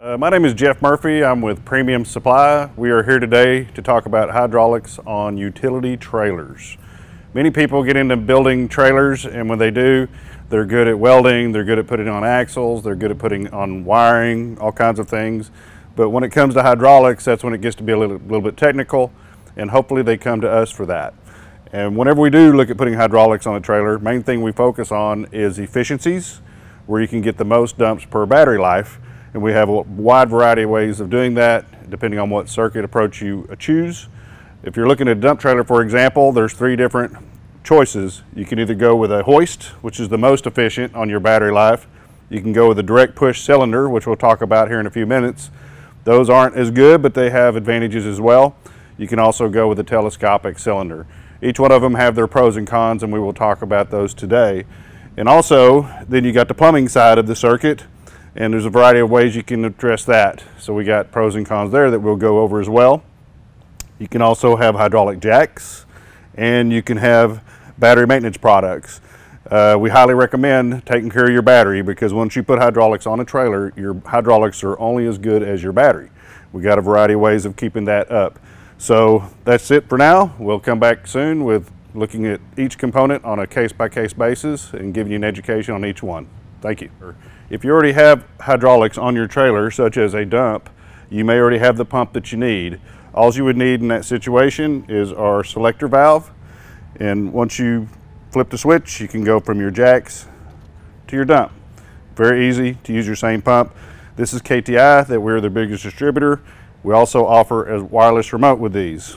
Uh, my name is Jeff Murphy. I'm with Premium Supply. We are here today to talk about hydraulics on utility trailers. Many people get into building trailers and when they do, they're good at welding, they're good at putting on axles, they're good at putting on wiring, all kinds of things. But when it comes to hydraulics, that's when it gets to be a little, little bit technical and hopefully they come to us for that. And whenever we do look at putting hydraulics on a trailer, main thing we focus on is efficiencies, where you can get the most dumps per battery life and we have a wide variety of ways of doing that, depending on what circuit approach you choose. If you're looking at a dump trailer, for example, there's three different choices. You can either go with a hoist, which is the most efficient on your battery life. You can go with a direct push cylinder, which we'll talk about here in a few minutes. Those aren't as good, but they have advantages as well. You can also go with a telescopic cylinder. Each one of them have their pros and cons, and we will talk about those today. And also, then you got the plumbing side of the circuit, and there's a variety of ways you can address that. So we got pros and cons there that we'll go over as well. You can also have hydraulic jacks and you can have battery maintenance products. Uh, we highly recommend taking care of your battery because once you put hydraulics on a trailer, your hydraulics are only as good as your battery. We got a variety of ways of keeping that up. So that's it for now. We'll come back soon with looking at each component on a case-by-case -case basis and giving you an education on each one. Thank you. If you already have hydraulics on your trailer, such as a dump, you may already have the pump that you need. All you would need in that situation is our selector valve. And once you flip the switch, you can go from your jacks to your dump. Very easy to use your same pump. This is KTI that we're the biggest distributor. We also offer a wireless remote with these.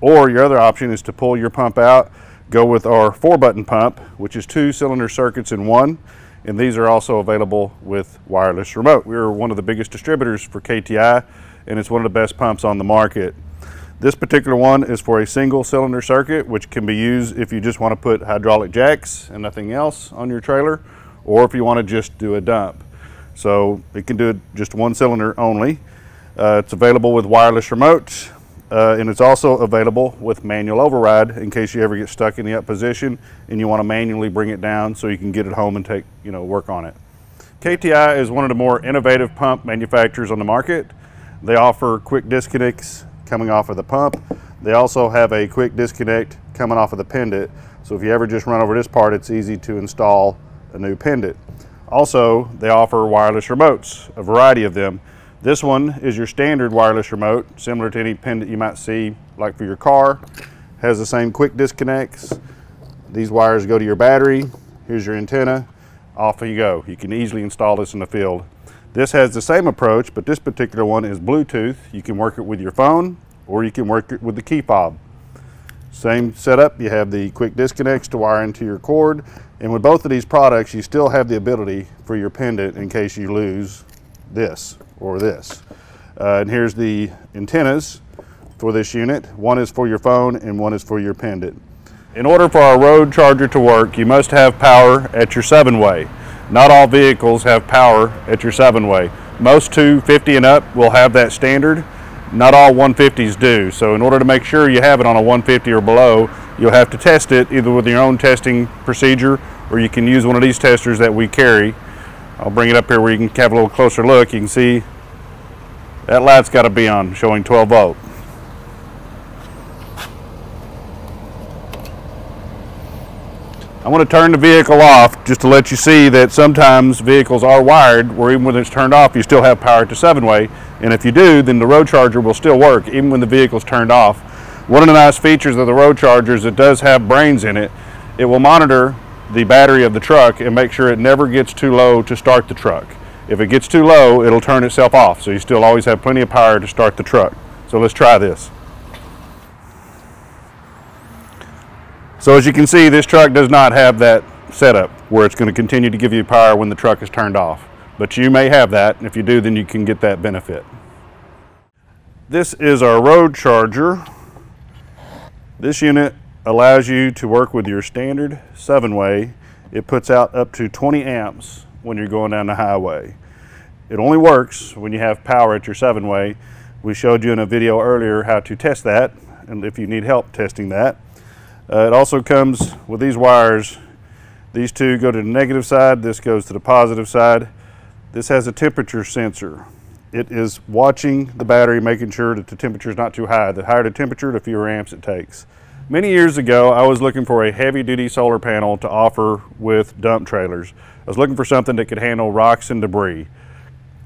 Or your other option is to pull your pump out, go with our four button pump, which is two cylinder circuits in one and these are also available with wireless remote. We're one of the biggest distributors for KTI and it's one of the best pumps on the market. This particular one is for a single cylinder circuit which can be used if you just want to put hydraulic jacks and nothing else on your trailer or if you want to just do a dump. So it can do just one cylinder only. Uh, it's available with wireless remote uh, and it's also available with manual override in case you ever get stuck in the up position and you want to manually bring it down so you can get it home and take, you know, work on it. KTI is one of the more innovative pump manufacturers on the market. They offer quick disconnects coming off of the pump. They also have a quick disconnect coming off of the pendant. So if you ever just run over this part, it's easy to install a new pendant. Also, they offer wireless remotes, a variety of them. This one is your standard wireless remote, similar to any pen that you might see, like for your car. Has the same quick disconnects. These wires go to your battery. Here's your antenna. Off you go. You can easily install this in the field. This has the same approach, but this particular one is Bluetooth. You can work it with your phone, or you can work it with the key fob. Same setup, you have the quick disconnects to wire into your cord, and with both of these products, you still have the ability for your pendant in case you lose this or this. Uh, and here's the antennas for this unit. One is for your phone and one is for your pendant. In order for our road charger to work, you must have power at your seven-way. Not all vehicles have power at your seven-way. Most 250 and up will have that standard. Not all 150s do. So in order to make sure you have it on a 150 or below, you'll have to test it either with your own testing procedure or you can use one of these testers that we carry I'll bring it up here where you can have a little closer look. You can see that light's got to be on, showing 12 volt. I want to turn the vehicle off just to let you see that sometimes vehicles are wired where even when it's turned off you still have power to seven way and if you do then the road charger will still work even when the vehicle's turned off. One of the nice features of the road charger is it does have brains in it. It will monitor the battery of the truck and make sure it never gets too low to start the truck. If it gets too low, it'll turn itself off. So you still always have plenty of power to start the truck. So let's try this. So as you can see, this truck does not have that setup where it's going to continue to give you power when the truck is turned off. But you may have that, and if you do, then you can get that benefit. This is our road charger. This unit allows you to work with your standard seven way. It puts out up to 20 amps when you're going down the highway. It only works when you have power at your seven way. We showed you in a video earlier how to test that and if you need help testing that. Uh, it also comes with these wires. These two go to the negative side, this goes to the positive side. This has a temperature sensor. It is watching the battery, making sure that the temperature is not too high. The higher the temperature, the fewer amps it takes. Many years ago, I was looking for a heavy duty solar panel to offer with dump trailers. I was looking for something that could handle rocks and debris.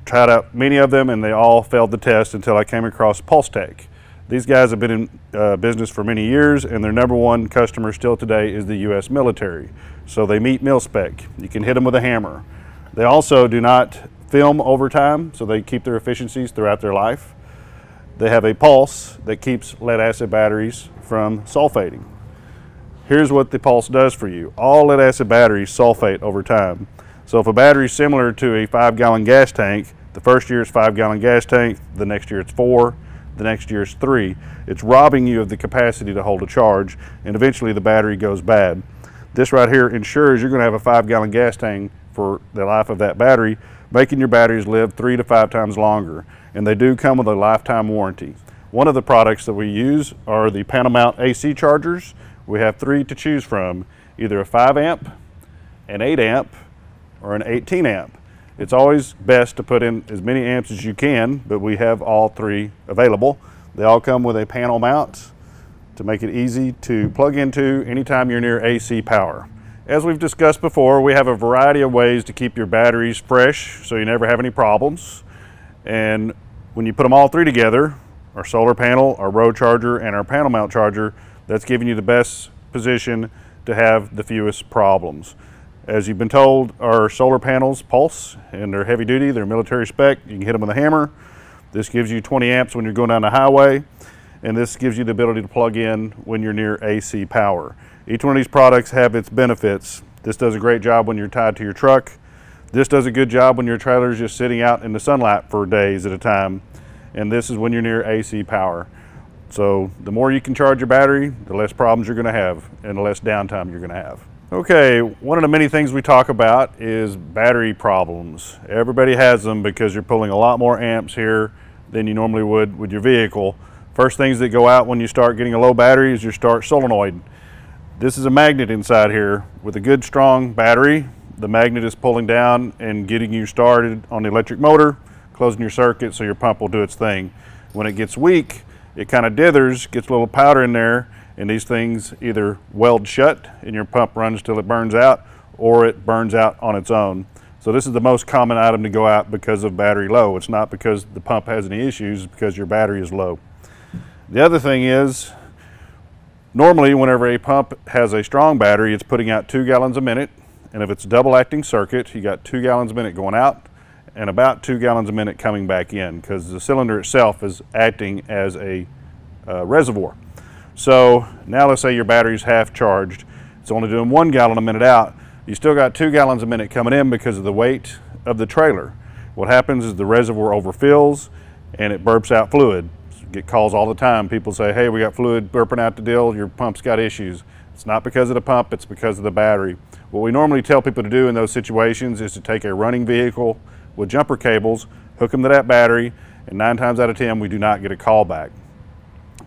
Tried out many of them and they all failed the test until I came across PulseTech. These guys have been in uh, business for many years and their number one customer still today is the U.S. military. So they meet mil spec. You can hit them with a hammer. They also do not film over time, so they keep their efficiencies throughout their life. They have a pulse that keeps lead acid batteries from sulfating. Here's what the pulse does for you. All lead acid batteries sulfate over time. So if a battery is similar to a five gallon gas tank, the first year it's five gallon gas tank, the next year it's four, the next year it's three. It's robbing you of the capacity to hold a charge and eventually the battery goes bad. This right here ensures you're gonna have a five gallon gas tank for the life of that battery, making your batteries live three to five times longer. And they do come with a lifetime warranty. One of the products that we use are the panel mount AC chargers. We have three to choose from, either a 5 amp, an 8 amp, or an 18 amp. It's always best to put in as many amps as you can, but we have all three available. They all come with a panel mount to make it easy to plug into anytime you're near AC power. As we've discussed before, we have a variety of ways to keep your batteries fresh so you never have any problems. And when you put them all three together, our solar panel, our road charger, and our panel mount charger, that's giving you the best position to have the fewest problems. As you've been told, our solar panels pulse and they're heavy duty, they're military spec. You can hit them with a hammer. This gives you 20 amps when you're going down the highway, and this gives you the ability to plug in when you're near AC power. Each one of these products have its benefits. This does a great job when you're tied to your truck. This does a good job when your trailer is just sitting out in the sunlight for days at a time and this is when you're near AC power. So the more you can charge your battery, the less problems you're gonna have and the less downtime you're gonna have. Okay, one of the many things we talk about is battery problems. Everybody has them because you're pulling a lot more amps here than you normally would with your vehicle. First things that go out when you start getting a low battery is your start solenoid. This is a magnet inside here. With a good strong battery, the magnet is pulling down and getting you started on the electric motor closing your circuit so your pump will do its thing. When it gets weak, it kind of dithers, gets a little powder in there, and these things either weld shut and your pump runs till it burns out, or it burns out on its own. So this is the most common item to go out because of battery low. It's not because the pump has any issues, it's because your battery is low. The other thing is, normally whenever a pump has a strong battery, it's putting out two gallons a minute. And if it's a double acting circuit, you got two gallons a minute going out and about two gallons a minute coming back in because the cylinder itself is acting as a uh, reservoir. So now let's say your battery's half charged. It's only doing one gallon a minute out. You still got two gallons a minute coming in because of the weight of the trailer. What happens is the reservoir overfills and it burps out fluid. Get calls all the time. People say, hey, we got fluid burping out the deal. Your pump's got issues. It's not because of the pump, it's because of the battery. What we normally tell people to do in those situations is to take a running vehicle with jumper cables, hook them to that battery, and nine times out of 10, we do not get a call back.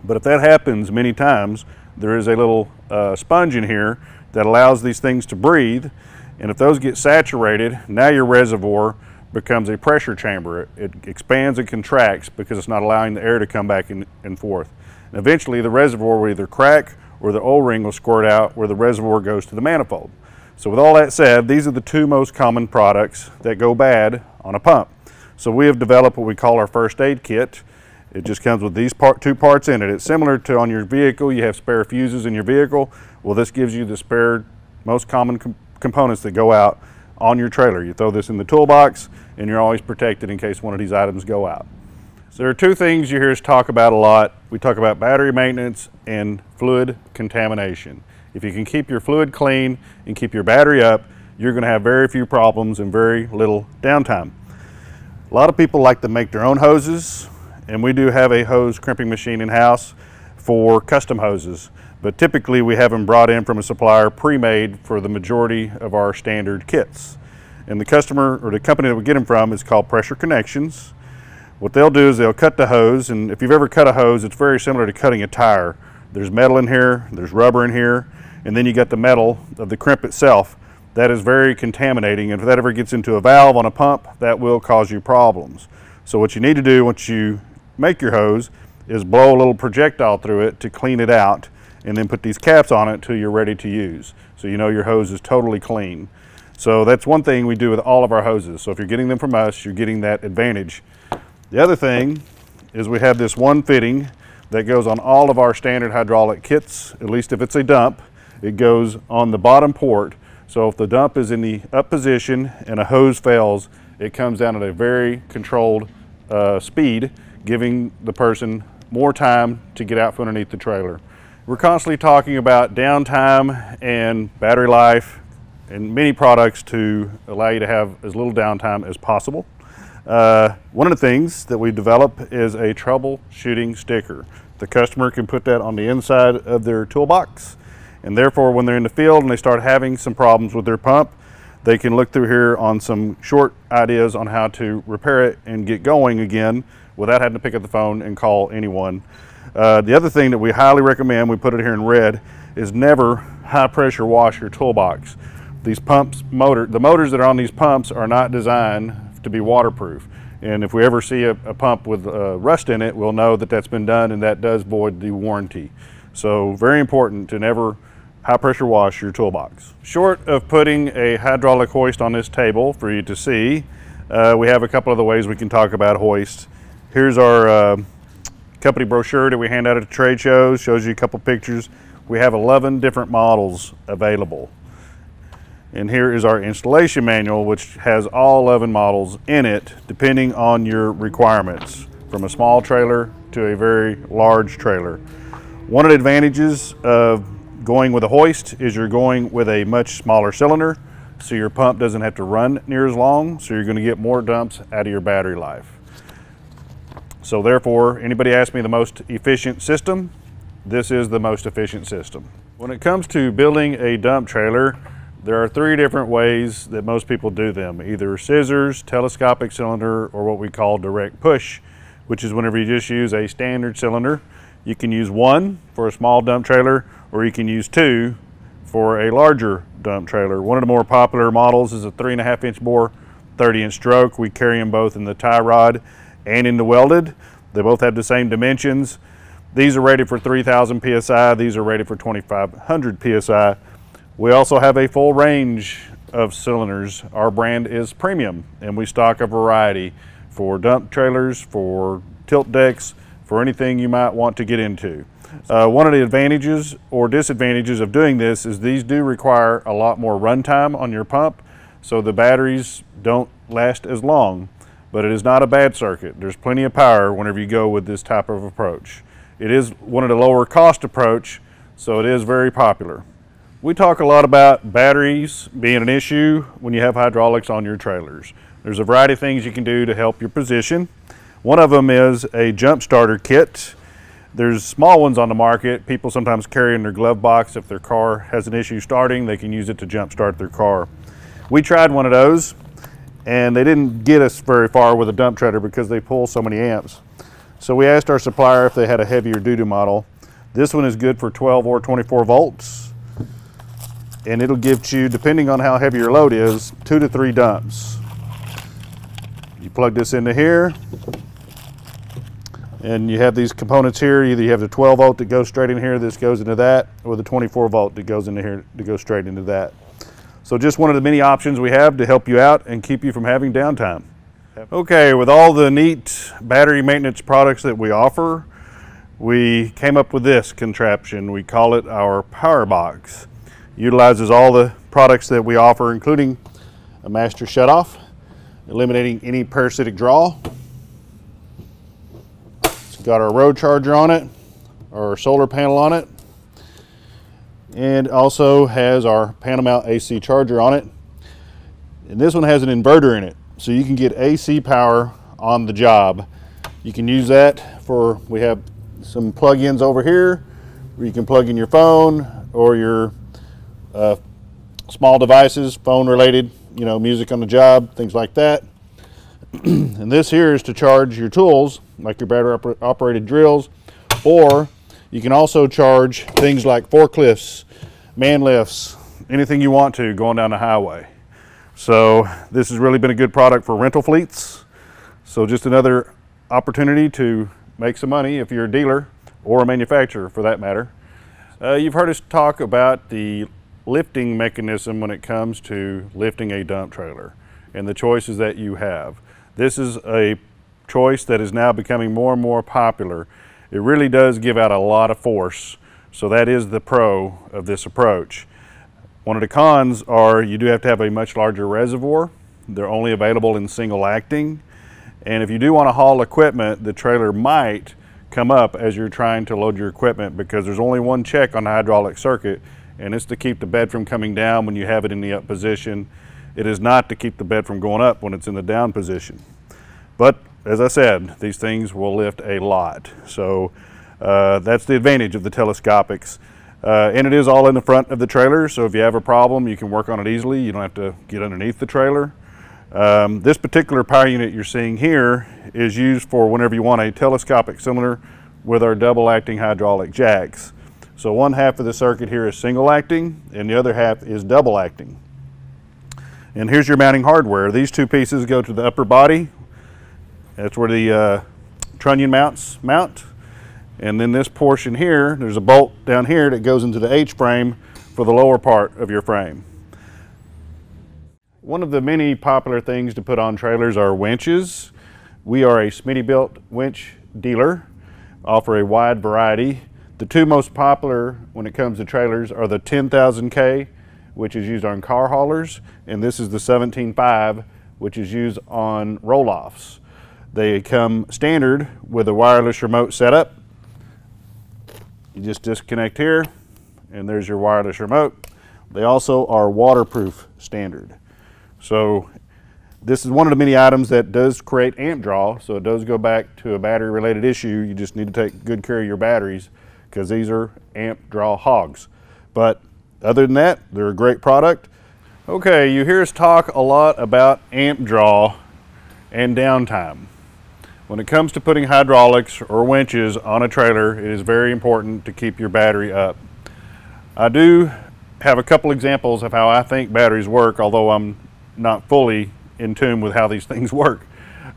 But if that happens many times, there is a little uh, sponge in here that allows these things to breathe. And if those get saturated, now your reservoir becomes a pressure chamber. It expands and contracts because it's not allowing the air to come back in, and forth. And eventually the reservoir will either crack or the O-ring will squirt out where the reservoir goes to the manifold. So with all that said, these are the two most common products that go bad on a pump. So we have developed what we call our first aid kit. It just comes with these part, two parts in it. It's similar to on your vehicle, you have spare fuses in your vehicle. Well, this gives you the spare most common com components that go out on your trailer. You throw this in the toolbox and you're always protected in case one of these items go out. So there are two things you hear us talk about a lot. We talk about battery maintenance and fluid contamination. If you can keep your fluid clean and keep your battery up, you're going to have very few problems and very little downtime. A lot of people like to make their own hoses, and we do have a hose crimping machine in-house for custom hoses. But typically we have them brought in from a supplier pre-made for the majority of our standard kits. And the customer or the company that we get them from is called Pressure Connections. What they'll do is they'll cut the hose, and if you've ever cut a hose, it's very similar to cutting a tire. There's metal in here, there's rubber in here, and then you got the metal of the crimp itself. that is very contaminating. And if that ever gets into a valve on a pump, that will cause you problems. So what you need to do once you make your hose is blow a little projectile through it to clean it out and then put these caps on it until you're ready to use. So you know your hose is totally clean. So that's one thing we do with all of our hoses. So if you're getting them from us, you're getting that advantage. The other thing is we have this one fitting that goes on all of our standard hydraulic kits, at least if it's a dump. It goes on the bottom port. So if the dump is in the up position and a hose fails, it comes down at a very controlled uh, speed, giving the person more time to get out from underneath the trailer. We're constantly talking about downtime and battery life and many products to allow you to have as little downtime as possible. Uh, one of the things that we develop is a troubleshooting sticker. The customer can put that on the inside of their toolbox and therefore when they're in the field and they start having some problems with their pump, they can look through here on some short ideas on how to repair it and get going again without having to pick up the phone and call anyone. Uh, the other thing that we highly recommend, we put it here in red, is never high pressure wash your toolbox. These pumps, motor, the motors that are on these pumps are not designed to be waterproof. And if we ever see a, a pump with uh, rust in it, we'll know that that's been done and that does void the warranty. So very important to never high pressure wash your toolbox. Short of putting a hydraulic hoist on this table for you to see, uh, we have a couple of the ways we can talk about hoist. Here's our uh, company brochure that we hand out at trade shows, shows you a couple pictures. We have 11 different models available. And here is our installation manual, which has all 11 models in it, depending on your requirements, from a small trailer to a very large trailer. One of the advantages of going with a hoist is you're going with a much smaller cylinder so your pump doesn't have to run near as long so you're going to get more dumps out of your battery life. So therefore anybody ask me the most efficient system this is the most efficient system. When it comes to building a dump trailer there are three different ways that most people do them either scissors, telescopic cylinder or what we call direct push which is whenever you just use a standard cylinder you can use one for a small dump trailer or you can use two for a larger dump trailer. One of the more popular models is a three and a half inch bore, 30 inch stroke. We carry them both in the tie rod and in the welded. They both have the same dimensions. These are rated for 3000 PSI. These are rated for 2500 PSI. We also have a full range of cylinders. Our brand is premium and we stock a variety for dump trailers, for tilt decks, for anything you might want to get into. Uh, one of the advantages or disadvantages of doing this is these do require a lot more runtime on your pump, so the batteries don't last as long, but it is not a bad circuit. There's plenty of power whenever you go with this type of approach. It is one of the lower cost approach, so it is very popular. We talk a lot about batteries being an issue when you have hydraulics on your trailers. There's a variety of things you can do to help your position. One of them is a jump starter kit. There's small ones on the market. People sometimes carry in their glove box. If their car has an issue starting, they can use it to jump start their car. We tried one of those and they didn't get us very far with a dump trailer because they pull so many amps. So we asked our supplier if they had a heavier duty model. This one is good for 12 or 24 volts and it'll give you, depending on how heavy your load is, two to three dumps. You plug this into here, and you have these components here. Either you have the 12 volt that goes straight in here, this goes into that, or the 24 volt that goes into here to go straight into that. So just one of the many options we have to help you out and keep you from having downtime. Okay, with all the neat battery maintenance products that we offer, we came up with this contraption. We call it our power box. Utilizes all the products that we offer, including a master shutoff, eliminating any parasitic draw, got our road charger on it, our solar panel on it, and also has our panel mount AC charger on it. And this one has an inverter in it, so you can get AC power on the job. You can use that for, we have some plug-ins over here, where you can plug in your phone or your uh, small devices, phone related, you know, music on the job, things like that. and this here is to charge your tools, like your battery oper operated drills, or you can also charge things like forklifts, man lifts, anything you want to going down the highway. So this has really been a good product for rental fleets. So just another opportunity to make some money if you're a dealer or a manufacturer for that matter. Uh, you've heard us talk about the lifting mechanism when it comes to lifting a dump trailer and the choices that you have. This is a choice that is now becoming more and more popular. It really does give out a lot of force, so that is the pro of this approach. One of the cons are you do have to have a much larger reservoir. They're only available in single acting. And if you do want to haul equipment, the trailer might come up as you're trying to load your equipment because there's only one check on the hydraulic circuit and it's to keep the bed from coming down when you have it in the up position. It is not to keep the bed from going up when it's in the down position. But as I said, these things will lift a lot. So uh, that's the advantage of the telescopics. Uh, and it is all in the front of the trailer, so if you have a problem, you can work on it easily. You don't have to get underneath the trailer. Um, this particular power unit you're seeing here is used for whenever you want a telescopic cylinder with our double acting hydraulic jacks. So one half of the circuit here is single acting and the other half is double acting. And here's your mounting hardware. These two pieces go to the upper body. That's where the uh, trunnion mounts mount. And then this portion here, there's a bolt down here that goes into the H-frame for the lower part of your frame. One of the many popular things to put on trailers are winches. We are a Smittybilt winch dealer, offer a wide variety. The two most popular when it comes to trailers are the 10,000K, which is used on car haulers, and this is the 17.5, which is used on roll-offs. They come standard with a wireless remote setup you just disconnect here and there's your wireless remote. They also are waterproof standard. So this is one of the many items that does create amp draw. So it does go back to a battery related issue. You just need to take good care of your batteries because these are amp draw hogs. But other than that, they're a great product. Okay, you hear us talk a lot about amp draw and downtime. When it comes to putting hydraulics or winches on a trailer, it is very important to keep your battery up. I do have a couple examples of how I think batteries work, although I'm not fully in tune with how these things work.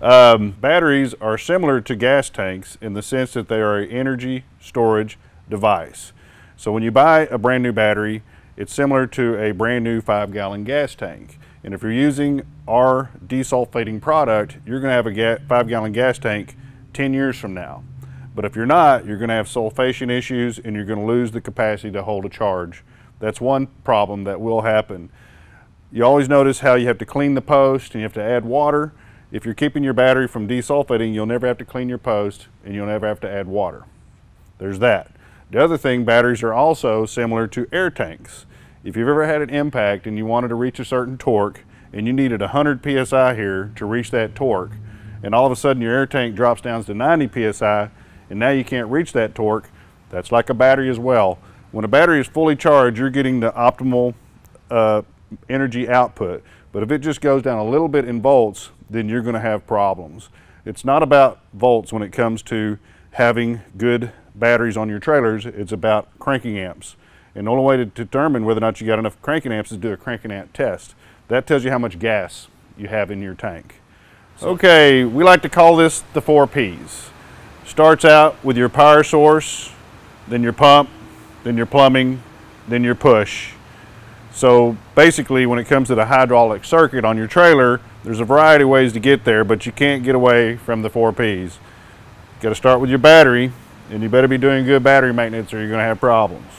Um, batteries are similar to gas tanks in the sense that they are an energy storage device. So when you buy a brand new battery, it's similar to a brand new five gallon gas tank. And if you're using our desulfating product, you're going to have a ga five gallon gas tank 10 years from now. But if you're not, you're going to have sulfation issues and you're going to lose the capacity to hold a charge. That's one problem that will happen. You always notice how you have to clean the post and you have to add water. If you're keeping your battery from desulfating, you'll never have to clean your post and you'll never have to add water. There's that. The other thing, batteries are also similar to air tanks. If you've ever had an impact and you wanted to reach a certain torque and you needed 100 psi here to reach that torque and all of a sudden your air tank drops down to 90 psi and now you can't reach that torque, that's like a battery as well. When a battery is fully charged, you're getting the optimal uh, energy output. But if it just goes down a little bit in volts, then you're going to have problems. It's not about volts when it comes to having good batteries on your trailers. It's about cranking amps. And the only way to determine whether or not you got enough cranking amps is to do a cranking amp test. That tells you how much gas you have in your tank. Okay, we like to call this the four P's. Starts out with your power source, then your pump, then your plumbing, then your push. So basically when it comes to the hydraulic circuit on your trailer, there's a variety of ways to get there, but you can't get away from the four P's. You gotta start with your battery, and you better be doing good battery maintenance or you're gonna have problems.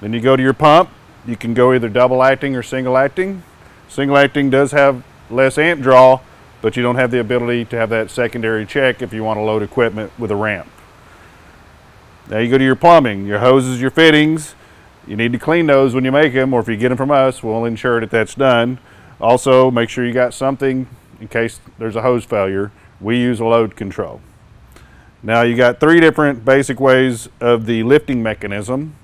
Then you go to your pump. You can go either double acting or single acting. Single acting does have less amp draw, but you don't have the ability to have that secondary check if you want to load equipment with a ramp. Now you go to your plumbing, your hoses, your fittings. You need to clean those when you make them, or if you get them from us, we'll ensure that that's done. Also, make sure you got something in case there's a hose failure. We use a load control. Now you got three different basic ways of the lifting mechanism.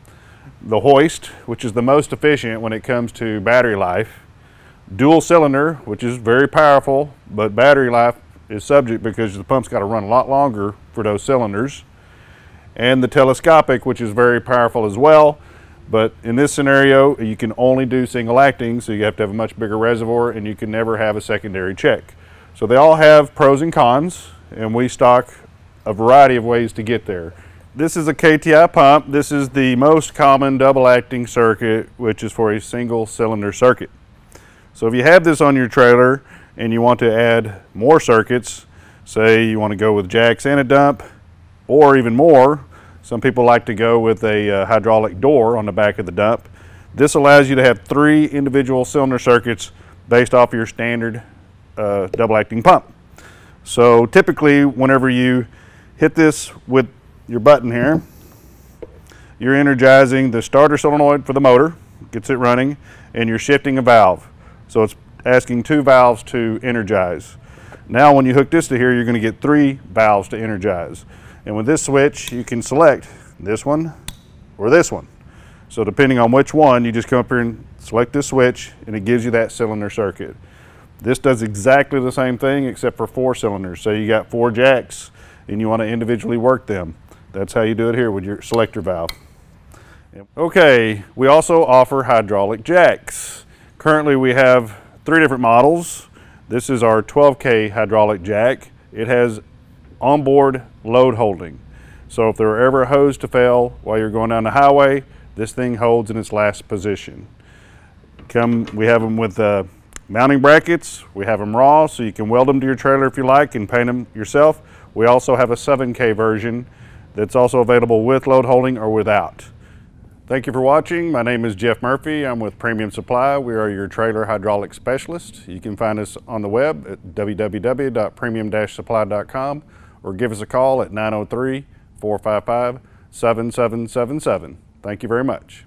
The hoist, which is the most efficient when it comes to battery life, dual cylinder, which is very powerful, but battery life is subject because the pump's got to run a lot longer for those cylinders, and the telescopic, which is very powerful as well, But in this scenario, you can only do single acting, so you have to have a much bigger reservoir and you can never have a secondary check. So they all have pros and cons, and we stock a variety of ways to get there. This is a KTI pump. This is the most common double acting circuit, which is for a single cylinder circuit. So if you have this on your trailer and you want to add more circuits, say you want to go with jacks and a dump, or even more, some people like to go with a uh, hydraulic door on the back of the dump. This allows you to have three individual cylinder circuits based off your standard uh, double acting pump. So typically whenever you hit this with your button here, you're energizing the starter solenoid for the motor, gets it running, and you're shifting a valve. So it's asking two valves to energize. Now when you hook this to here, you're going to get three valves to energize. And with this switch, you can select this one or this one. So depending on which one, you just come up here and select this switch and it gives you that cylinder circuit. This does exactly the same thing except for four cylinders. So you got four jacks and you want to individually work them. That's how you do it here with your selector valve. Okay, we also offer hydraulic jacks. Currently we have three different models. This is our 12K hydraulic jack. It has onboard load holding. So if there were ever a hose to fail while you're going down the highway, this thing holds in its last position. Come, we have them with uh, mounting brackets. We have them raw, so you can weld them to your trailer if you like and paint them yourself. We also have a 7K version that's also available with load holding or without. Thank you for watching. My name is Jeff Murphy. I'm with Premium Supply. We are your trailer hydraulic specialist. You can find us on the web at www.premium-supply.com or give us a call at 903 455 7777. Thank you very much.